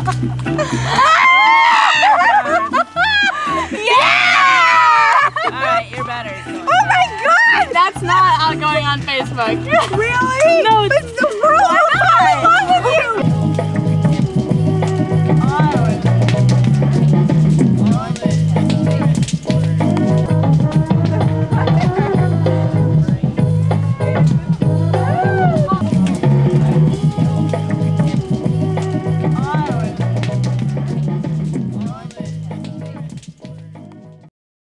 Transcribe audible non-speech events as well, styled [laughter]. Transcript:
[laughs] Alright, you're better. Oh my god! That's not out going on Facebook. Really? No, It's the